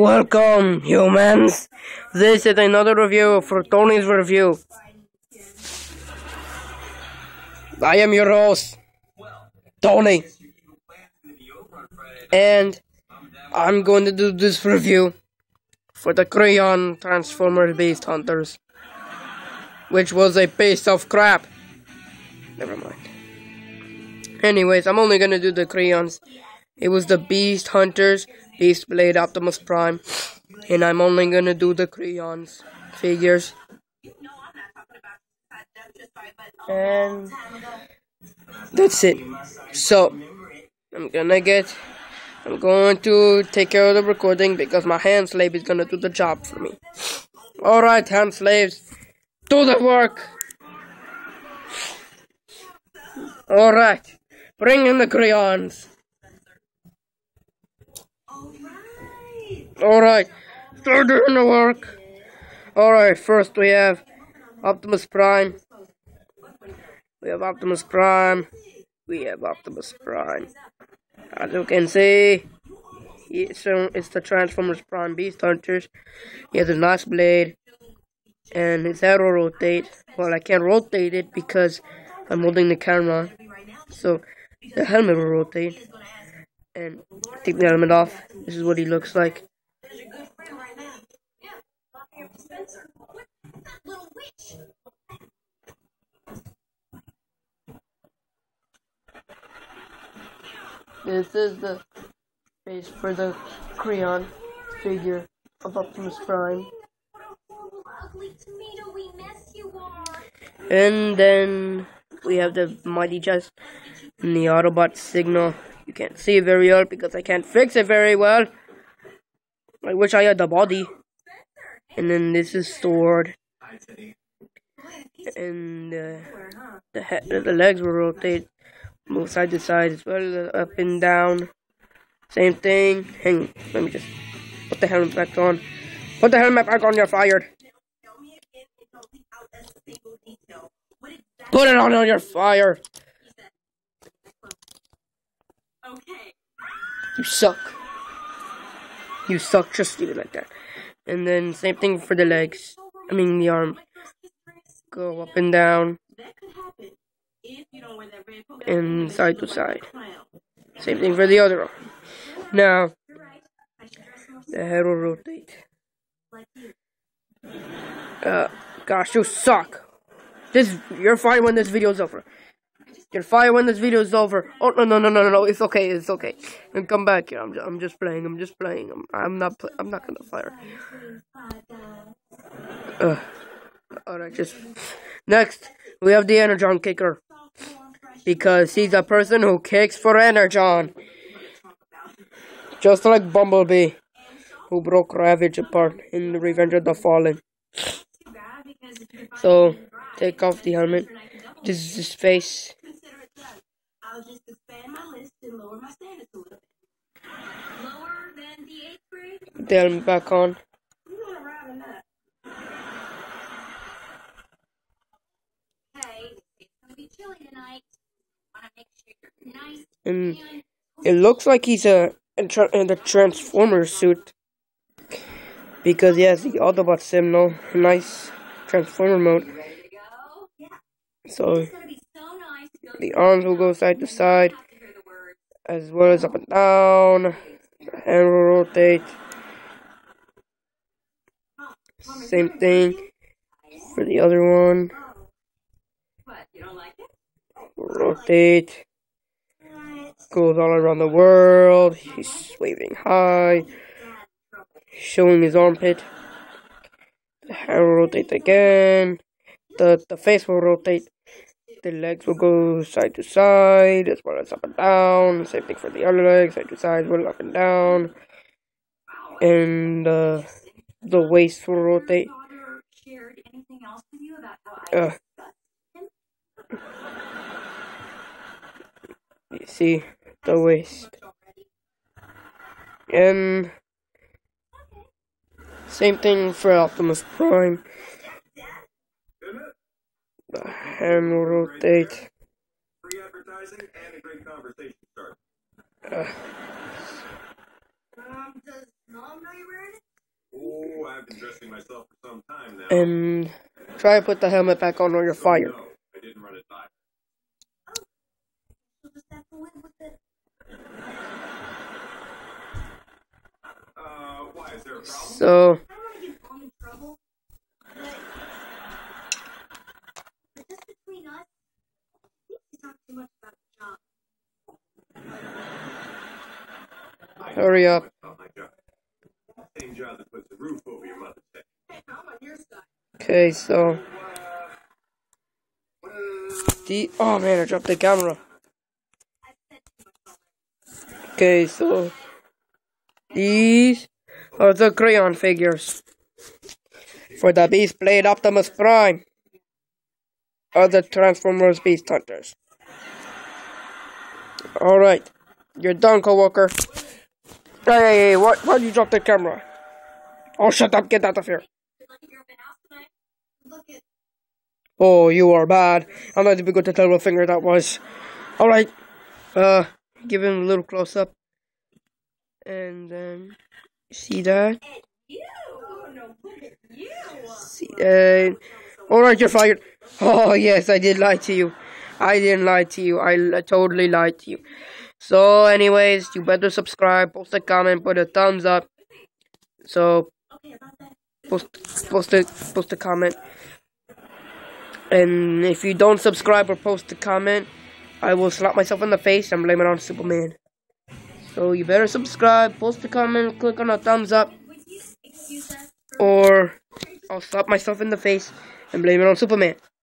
Welcome, humans. This is another review for Tony's review. I am your host, Tony, and I'm going to do this review for the Kreon Transformers Beast Hunters, which was a piece of crap. Never mind. Anyways, I'm only gonna do the Kreons. It was the Beast Hunters, Beast Blade Optimus Prime, and I'm only gonna do the Kreons figures. And that's it. So, I'm gonna get, I'm going to take care of the recording because my hand slave is gonna do the job for me. Alright, hand slaves, do the work! Alright, bring in the Kreons. Alright, start doing the work. Alright, first we have Optimus Prime. We have Optimus Prime. We have Optimus Prime. As you can see, it's, it's the Transformers Prime Beast Hunters. He has a nice blade. And his head will rotate. Well, I can't rotate it because I'm holding the camera. So, the helmet will rotate. And take the helmet off. This is what he looks like. This is the face for the Kreon figure of Optimus Prime. And then we have the Mighty Chest and the Autobot signal. You can't see it very well because I can't fix it very well. I wish I had the body. And then this is stored. And uh, the the legs will rotate, move side to side as well, as up and down. Same thing. Hang. Let me just put the helmet back on. Put the helmet back on. You're fired. Put it on you're fired. You suck. You suck. Just leave it like that. And then same thing for the legs. I mean the arm. Go up and down. And side to side. Same thing for the other arm. Now, the head will rotate. Uh, gosh, you suck. This, you're fine when this video's over. You're fine when this video is over. Oh no no no no no! It's okay. It's okay. And come back here. I'm just, I'm just playing. I'm just playing. I'm I'm not I'm not gonna fire. Alright, just next we have the Energon kicker because he's a person who kicks for Energon, just like Bumblebee, who broke Ravage apart in Revenge of the Fallen. So take off the helmet. This is his face. I'll just expand my list and lower my standards a little bit. Lower than the eighth grade? The helmet back on. And mm. it looks like he's a in, the Transformer suit because he has the Autobot symbol, nice Transformer mode. So the arms will go side to side, as well as up and down. The hand will rotate. Same thing for the other one. Rotate. Goes all around the world. He's waving high. Showing his armpit. The hand will rotate again. The, the face will rotate. The legs will go side to side as well as up and down. Same thing for the other legs, side to side, well up and down. And uh, the waist will rotate. Uh, you see the waist. And same thing for Optimus Prime. Hand rotate. Free advertising and a great conversation start. Uh, Mom know you're wearing? Oh, I've been dressing myself for some time now. And try to put the helmet back on or you're fired. No, I didn't run it by. To live with it. Uh, why? Is there a problem? So, I don't want to get mom in trouble, but, but just between us, I think you talk too much about the job. I hurry up. about my job. Same job that puts the roof over your mother's head. Hey, I'm on your up. okay, so. The. Oh man, I dropped the camera. I said too much already. Okay, so. These are the Kreon figures for the Beast Blade Optimus Prime or the Transformers Beast Hunters. Alright, you're done, coworker. Hey, hey, hey, what? Why'd you drop the camera? Oh, shut up, get out of here. Oh, you are bad. I'm not even going to tell what finger that was. Alright, uh, give him a little close up. And then, see that? See, uh, alright, you're fired. Oh, yes, I did lie to you. I didn't lie to you. I totally lied to you. So, anyways, you better subscribe, post a comment, put a thumbs up. So, post, post a, post a comment. And if you don't subscribe or post a comment, I will slap myself in the face and blame it on Superman. So you better subscribe, post a comment, click on a thumbs up, or I'll slap myself in the face and blame it on Superman.